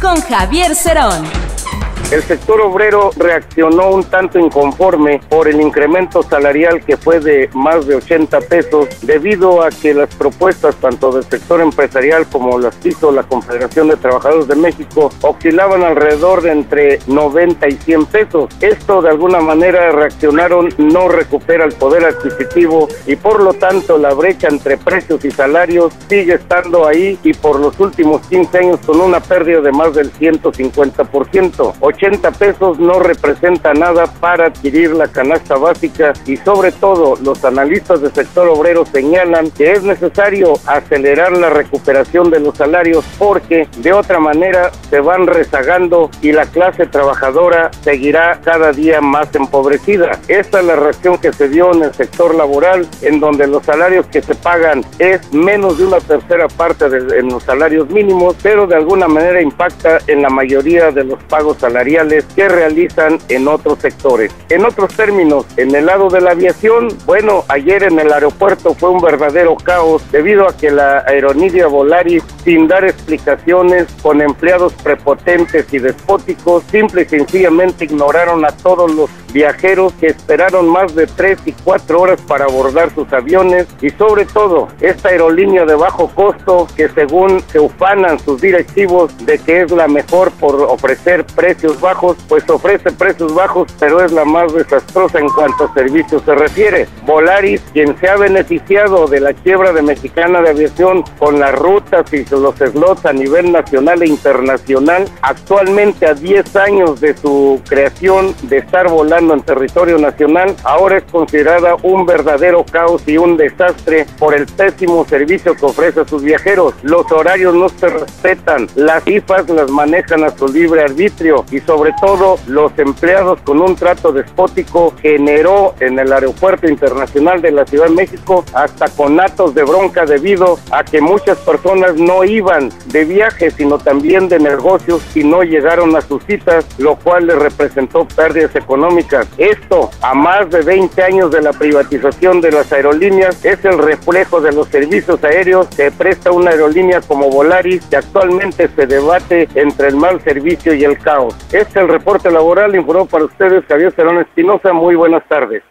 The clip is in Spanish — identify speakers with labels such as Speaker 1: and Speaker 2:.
Speaker 1: Con Javier Cerón.
Speaker 2: El sector obrero reaccionó un tanto inconforme por el incremento salarial que fue de más de 80 pesos debido a que las propuestas tanto del sector empresarial como las hizo la Confederación de Trabajadores de México oscilaban alrededor de entre 90 y 100 pesos. Esto de alguna manera reaccionaron no recupera el poder adquisitivo y por lo tanto la brecha entre precios y salarios sigue estando ahí y por los últimos 15 años con una pérdida de más del 150%. 80 pesos no representa nada para adquirir la canasta básica y sobre todo los analistas del sector obrero señalan que es necesario acelerar la recuperación de los salarios porque de otra manera se van rezagando y la clase trabajadora seguirá cada día más empobrecida. Esta es la reacción que se dio en el sector laboral en donde los salarios que se pagan es menos de una tercera parte de en los salarios mínimos, pero de alguna manera impacta en la mayoría de los pagos salariales que realizan en otros sectores. En otros términos, en el lado de la aviación, bueno, ayer en el aeropuerto fue un verdadero caos debido a que la aeronidia Volaris, sin dar explicaciones, con empleados prepotentes y despóticos, simple y sencillamente ignoraron a todos los viajeros que esperaron más de tres y cuatro horas para abordar sus aviones y sobre todo esta aerolínea de bajo costo que según se ufanan sus directivos de que es la mejor por ofrecer precios bajos, pues ofrece precios bajos, pero es la más desastrosa en cuanto a servicios se refiere. Volaris, quien se ha beneficiado de la quiebra de Mexicana de Aviación con las rutas y los slots a nivel nacional e internacional, actualmente a 10 años de su creación de estar volando en territorio nacional, ahora es considerada un verdadero caos y un desastre por el pésimo servicio que ofrece a sus viajeros. Los horarios no se respetan, las IFAs las manejan a su libre arbitrio y sobre todo los empleados con un trato despótico generó en el aeropuerto internacional de la Ciudad de México hasta conatos de bronca debido a que muchas personas no iban de viaje sino también de negocios y no llegaron a sus citas, lo cual les representó pérdidas económicas. Esto, a más de 20 años de la privatización de las aerolíneas, es el reflejo de los servicios aéreos que presta una aerolínea como Volaris, que actualmente se debate entre el mal servicio y el caos. Este es el reporte laboral, informó para ustedes Javier Cerón Espinosa. Muy buenas tardes.